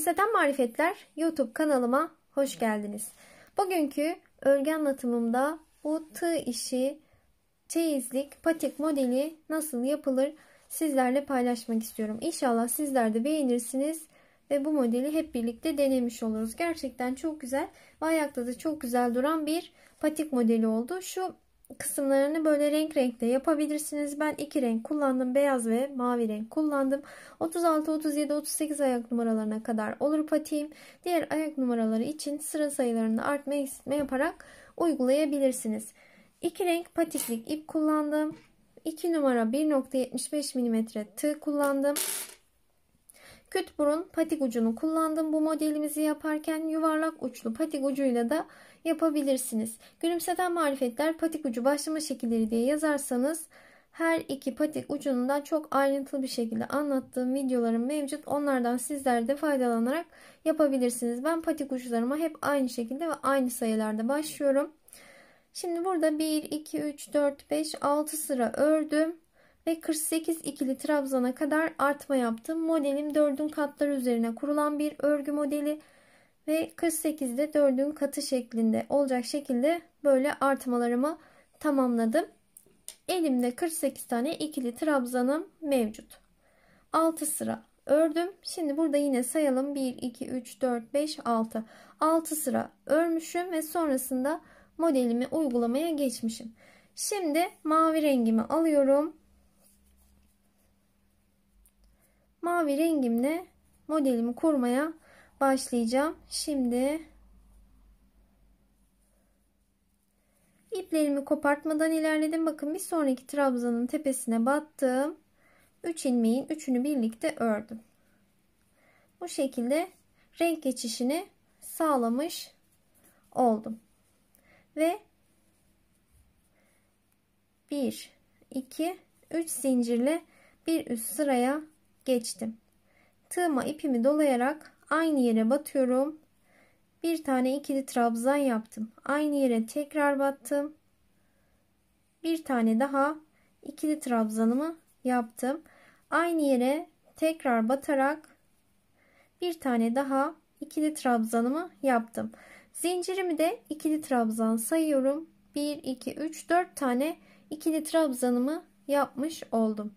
Gülümseten Marifetler YouTube kanalıma hoş geldiniz. Bugünkü örgü anlatımımda bu tığ işi çeyizlik patik modeli nasıl yapılır sizlerle paylaşmak istiyorum. İnşallah sizler de beğenirsiniz ve bu modeli hep birlikte denemiş oluruz. Gerçekten çok güzel ve ayakta da çok güzel duran bir patik modeli oldu. Şu kısımlarını böyle renk renkte yapabilirsiniz. Ben iki renk kullandım. Beyaz ve mavi renk kullandım. 36, 37, 38 ayak numaralarına kadar olur patiğim. Diğer ayak numaraları için sıra sayılarını artma eksiltme yaparak uygulayabilirsiniz. İki renk patiklik ip kullandım. 2 numara 1.75 mm tığ kullandım. Küt burun patik ucunu kullandım bu modelimizi yaparken yuvarlak uçlu patik ucuyla da yapabilirsiniz. Gülümseten marifetler patik ucu başlama şekilleri diye yazarsanız her iki patik ucundan çok ayrıntılı bir şekilde anlattığım videolarım mevcut. Onlardan sizler de faydalanarak yapabilirsiniz. Ben patik uçlarıma hep aynı şekilde ve aynı sayılarda başlıyorum. Şimdi burada 1, 2, 3, 4, 5, 6 sıra ördüm ve 48 ikili trabzana kadar artma yaptım. Modelim 4'ün katları üzerine kurulan bir örgü modeli ve 48'de 4'ün katı şeklinde olacak şekilde böyle artmalarımı tamamladım. Elimde 48 tane ikili trabzanım mevcut. 6 sıra ördüm. Şimdi burada yine sayalım. 1, 2, 3, 4, 5, 6. 6 sıra örmüşüm ve sonrasında modelimi uygulamaya geçmişim. Şimdi mavi rengimi alıyorum. Mavi rengimle modelimi kurmaya başlayacağım. Şimdi iplerimi kopartmadan ilerledim. Bakın bir sonraki trabzanın tepesine battım. 3 ilmeğin üçünü birlikte ördüm. Bu şekilde renk geçişini sağlamış oldum. Ve 1 2 3 zincirle bir üst sıraya geçtim. Tığıma ipimi dolayarak aynı yere batıyorum. Bir tane ikili trabzan yaptım. Aynı yere tekrar battım. Bir tane daha ikili trabzanımı yaptım. Aynı yere tekrar batarak bir tane daha ikili trabzanımı yaptım. Zincirimi de ikili trabzan sayıyorum. 1 2 3 4 tane ikili trabzanımı yapmış oldum.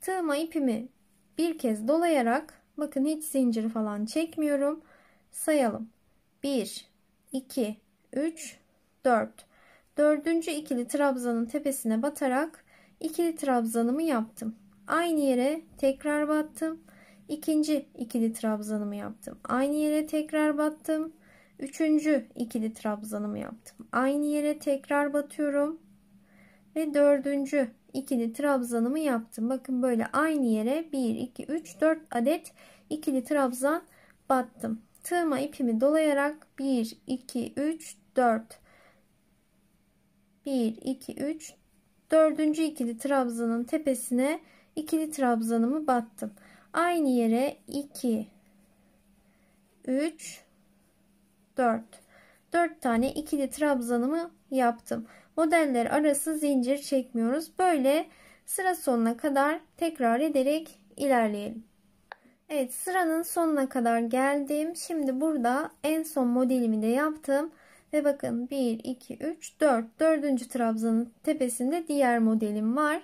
Tığıma ipimi bir kez dolayarak bakın hiç zincir falan çekmiyorum. Sayalım. 1 2 3 4 dördüncü ikili trabzanın tepesine batarak ikili trabzanımı yaptım. Aynı yere tekrar battım. İkinci ikili trabzanımı yaptım. Aynı yere tekrar battım. Üçüncü ikili trabzanımı yaptım. Aynı yere tekrar batıyorum. Ve dördüncü ikili trabzanımı yaptım. Bakın böyle aynı yere 1, 2, 3, 4 adet ikili trabzan battım. Tığıma ipimi dolayarak 1, 2, 3, 4 1, 2, 3 dördüncü ikili trabzanın tepesine ikili trabzanımı battım. Aynı yere 2, 3, 4 4 tane ikili trabzanımı yaptım. Modeller arası zincir çekmiyoruz. Böyle sıra sonuna kadar tekrar ederek ilerleyelim. Evet sıranın sonuna kadar geldim. Şimdi burada en son modelimi de yaptım. Ve bakın 1, 2, 3, 4. Dördüncü trabzanın tepesinde diğer modelim var.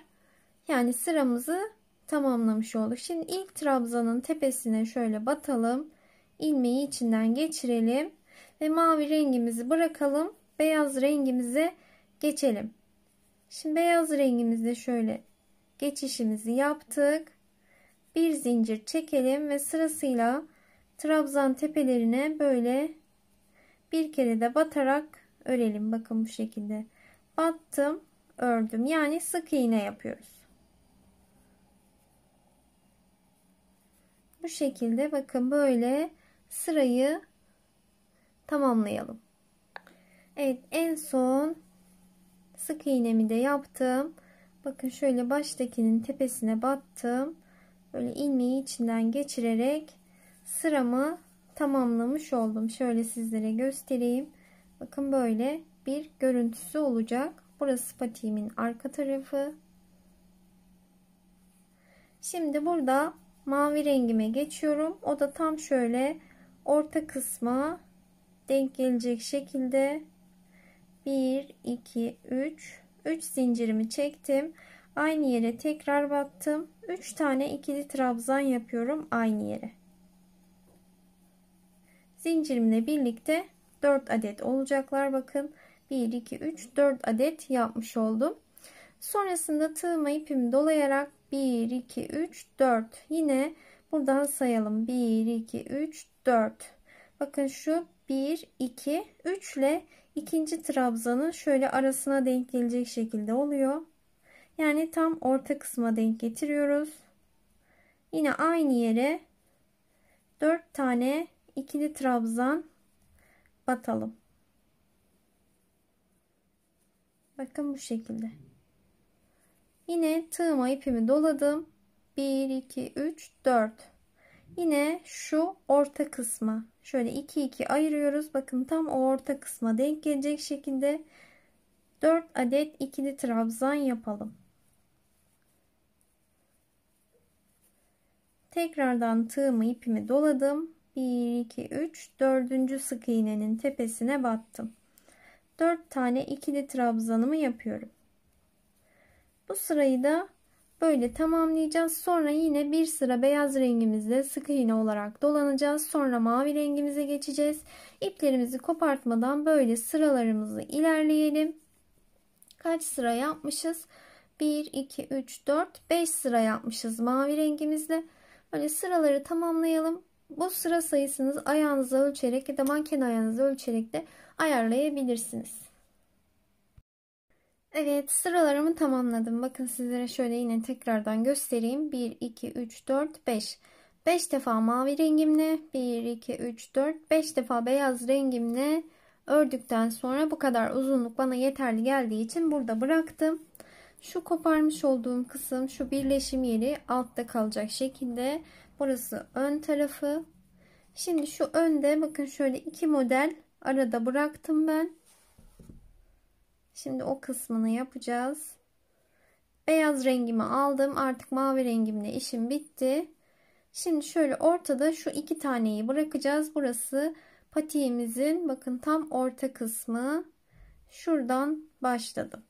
Yani sıramızı tamamlamış olduk. Şimdi ilk trabzanın tepesine şöyle batalım. ilmeği içinden geçirelim. Ve mavi rengimizi bırakalım. Beyaz rengimize geçelim. Şimdi beyaz rengimizde şöyle geçişimizi yaptık. Bir zincir çekelim ve sırasıyla trabzan tepelerine böyle bir kere de batarak örelim. Bakın bu şekilde. Battım, ördüm. Yani sık iğne yapıyoruz. Bu şekilde bakın böyle sırayı tamamlayalım. Evet en son sık iğnemi de yaptım. Bakın şöyle baştakinin tepesine battım. Böyle ilmeği içinden geçirerek sıramı tamamlamış oldum. Şöyle sizlere göstereyim. Bakın böyle bir görüntüsü olacak. Burası patiğimin arka tarafı. Şimdi burada mavi rengime geçiyorum. O da tam şöyle orta kısma denk gelecek şekilde 1 2 3 3 zincirimi çektim. Aynı yere tekrar battım. 3 tane ikili trabzan yapıyorum aynı yere. Zincirimle birlikte 4 adet olacaklar. Bakın 1 2 3 4 adet yapmış oldum. Sonrasında tığıma ipimi dolayarak 1 2 3 4 yine buradan sayalım 1 2 3 4 bakın şu 1 2 3 ile ikinci trabzanın şöyle arasına denk gelecek şekilde oluyor yani tam orta kısma denk getiriyoruz yine aynı yere 4 tane ikili trabzan batalım bakın bu şekilde Yine tığıma ipimi doladım. 1, 2, 3, 4. Yine şu orta kısma şöyle 2, 2 ayırıyoruz. Bakın tam o orta kısma denk gelecek şekilde 4 adet ikili trabzan yapalım. Tekrardan tığımı ipimi doladım. 1, 2, 3, 4. sık iğnenin tepesine battım. 4 tane ikili trabzanımı yapıyorum. Bu sırayı da böyle tamamlayacağız. Sonra yine bir sıra beyaz rengimizle sık iğne olarak dolanacağız. Sonra mavi rengimize geçeceğiz. İplerimizi kopartmadan böyle sıralarımızı ilerleyelim. Kaç sıra yapmışız? 1, 2, 3, 4, 5 sıra yapmışız mavi rengimizle. Böyle sıraları tamamlayalım. Bu sıra sayısınız ayağınızı ölçerek ya da manken ayağınızı ölçerek de ayarlayabilirsiniz. Evet sıralarımı tamamladım. Bakın sizlere şöyle yine tekrardan göstereyim. 1, 2, 3, 4, 5. 5 defa mavi rengimle 1, 2, 3, 4, 5 defa beyaz rengimle ördükten sonra bu kadar uzunluk bana yeterli geldiği için burada bıraktım. Şu koparmış olduğum kısım şu birleşim yeri altta kalacak şekilde. Burası ön tarafı. Şimdi şu önde bakın şöyle iki model arada bıraktım ben. Şimdi o kısmını yapacağız. Beyaz rengimi aldım. Artık mavi rengimle işim bitti. Şimdi şöyle ortada şu iki taneyi bırakacağız. Burası patiğimizin bakın tam orta kısmı. Şuradan başladım.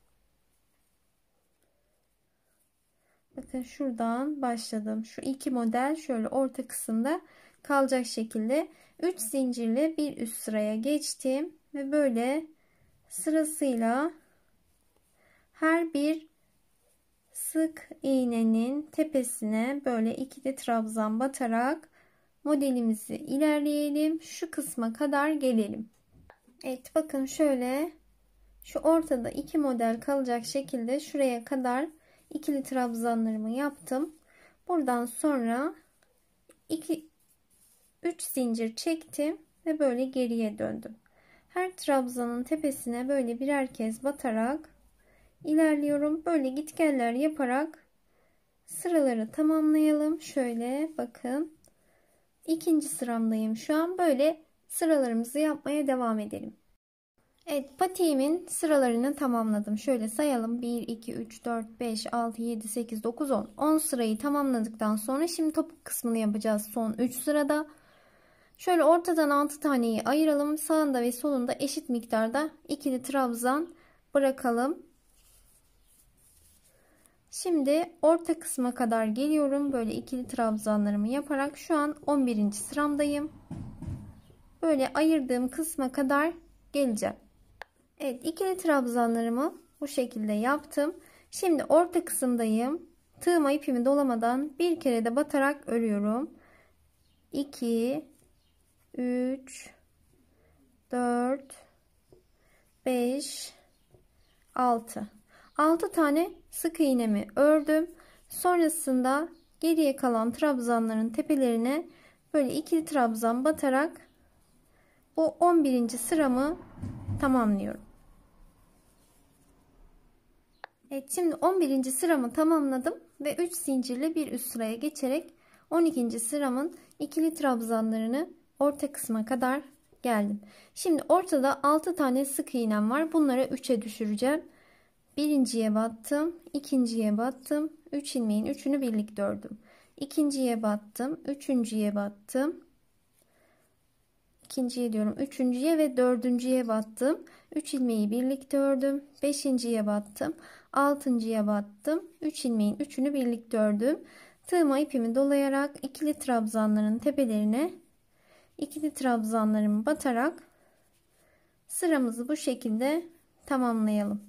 Bakın şuradan başladım. Şu iki model şöyle orta kısımda kalacak şekilde 3 zincirle bir üst sıraya geçtim ve böyle sırasıyla her bir sık iğnenin tepesine böyle ikili trabzan batarak modelimizi ilerleyelim. Şu kısma kadar gelelim. Evet bakın şöyle şu ortada iki model kalacak şekilde şuraya kadar ikili trabzanlarımı yaptım. Buradan sonra 2 3 zincir çektim ve böyle geriye döndüm. Her trabzanın tepesine böyle birer kez batarak ilerliyorum. Böyle gitgeller yaparak sıraları tamamlayalım. Şöyle bakın. ikinci sıramdayım şu an. Böyle sıralarımızı yapmaya devam edelim. Evet patiğimin sıralarını tamamladım. Şöyle sayalım. 1, 2, 3, 4, 5, 6, 7, 8, 9, 10. 10 sırayı tamamladıktan sonra şimdi topuk kısmını yapacağız son 3 sırada. Şöyle ortadan 6 taneyi ayıralım. Sağında ve solunda eşit miktarda ikili trabzan bırakalım. Şimdi orta kısma kadar geliyorum. Böyle ikili trabzanlarımı yaparak şu an 11. sıramdayım. Böyle ayırdığım kısma kadar geleceğim. Evet ikili trabzanlarımı bu şekilde yaptım. Şimdi orta kısımdayım. Tığıma ipimi dolamadan bir kere de batarak örüyorum. 2 3 4 5 6 6 tane sık iğnemi ördüm. Sonrasında geriye kalan trabzanların tepelerine böyle ikili trabzan batarak bu 11. sıramı tamamlıyorum. Evet şimdi 11. sıramı tamamladım ve 3 zincirle bir üst sıraya geçerek 12. sıramın ikili trabzanlarını orta kısma kadar geldim. Şimdi ortada 6 tane sık iğnem var. Bunları 3'e düşüreceğim. Birinciye battım, ikinciye battım, 3 ilmeğin üçünü birlikte ördüm. İkinciye battım, üçüncüye battım. ikinciye diyorum üçüncüye ve dördüncüye battım 3 ilmeği birlikte ördüm beşinciye battım altıncıya battım 3 ilmeğin üçünü birlikte ördüm tığıma ipimi dolayarak ikili trabzanların tepelerine ikili trabzanlarımı batarak sıramızı bu şekilde tamamlayalım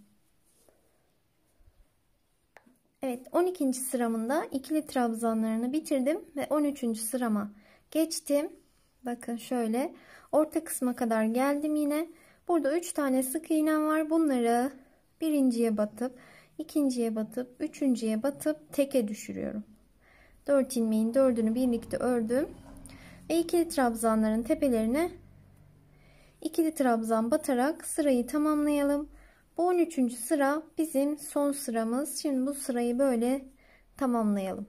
Evet 12. sıramında ikili trabzanlarını bitirdim ve 13. sırama geçtim bakın şöyle orta kısma kadar geldim yine burada 3 tane sık iğnem var bunları birinciye batıp ikinciye batıp üçüncüye batıp teke düşürüyorum 4 ilmeğin dördünü birlikte ördüm ikili trabzanların tepelerine ikili trabzan batarak sırayı tamamlayalım. Bu 13. sıra bizim son sıramız. Şimdi bu sırayı böyle tamamlayalım.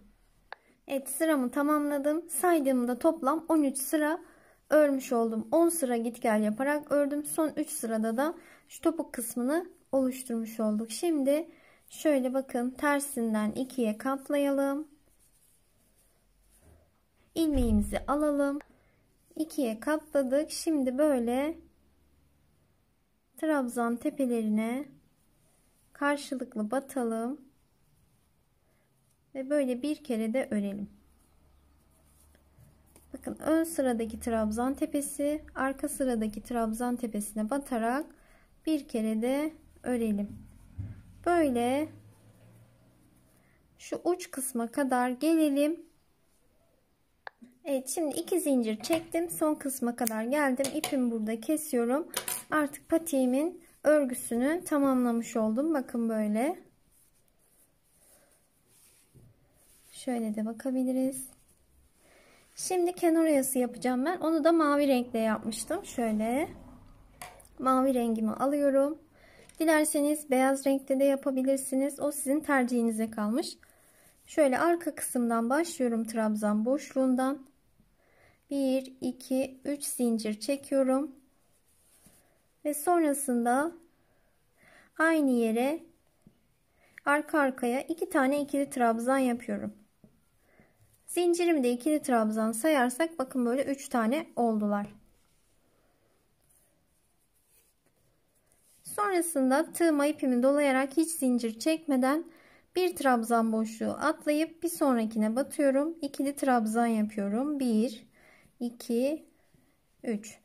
Evet sıramı tamamladım. Saydığımda toplam 13 sıra örmüş oldum. 10 sıra git gel yaparak ördüm. Son 3 sırada da şu topuk kısmını oluşturmuş olduk. Şimdi şöyle bakın tersinden ikiye katlayalım ilmeğimizi alalım. İkiye katladık. Şimdi böyle trabzan tepelerine karşılıklı batalım. Ve böyle bir kere de örelim. Bakın ön sıradaki trabzan tepesi arka sıradaki trabzan tepesine batarak bir kere de örelim. Böyle şu uç kısma kadar gelelim Evet şimdi iki zincir çektim. Son kısma kadar geldim. İpimi burada kesiyorum. Artık patiğimin örgüsünü tamamlamış oldum. Bakın böyle. Şöyle de bakabiliriz. Şimdi kenar oyası yapacağım ben. Onu da mavi renkle yapmıştım. Şöyle. Mavi rengimi alıyorum. Dilerseniz beyaz renkte de yapabilirsiniz. O sizin tercihinize kalmış. Şöyle arka kısımdan başlıyorum trabzan boşluğundan 1 2 3 zincir çekiyorum. Ve sonrasında aynı yere arka arkaya iki tane ikili trabzan yapıyorum. Zincirimi de ikili trabzan sayarsak bakın böyle üç tane oldular. Sonrasında tığıma ipimi dolayarak hiç zincir çekmeden bir trabzan boşluğu atlayıp bir sonrakine batıyorum. İkili trabzan yapıyorum. 1 2 3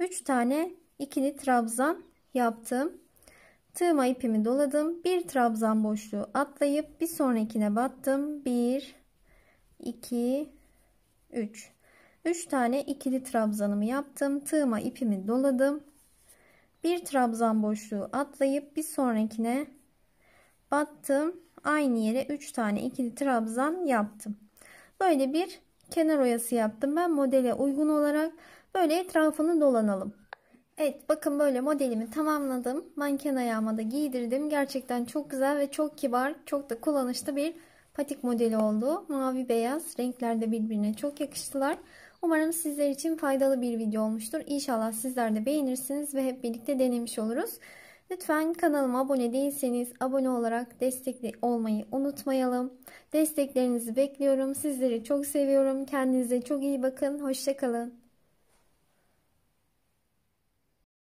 3 tane ikili trabzan yaptım. Tığıma ipimi doladım. Bir trabzan boşluğu atlayıp bir sonrakine battım. 1 2 3 3 tane ikili trabzanımı yaptım. Tığıma ipimi doladım. Bir trabzan boşluğu atlayıp bir sonrakine battım. Aynı yere 3 tane ikili trabzan yaptım. Böyle bir kenar oyası yaptım. Ben modele uygun olarak böyle etrafını dolanalım. Evet bakın böyle modelimi tamamladım. Manken ayağıma da giydirdim. Gerçekten çok güzel ve çok kibar çok da kullanışlı bir patik modeli oldu. Mavi beyaz renkler de birbirine çok yakıştılar. Umarım sizler için faydalı bir video olmuştur. İnşallah sizler de beğenirsiniz ve hep birlikte denemiş oluruz Lütfen kanalıma abone değilseniz abone olarak destekli olmayı unutmayalım. Desteklerinizi bekliyorum. Sizleri çok seviyorum. Kendinize çok iyi bakın. Hoşçakalın.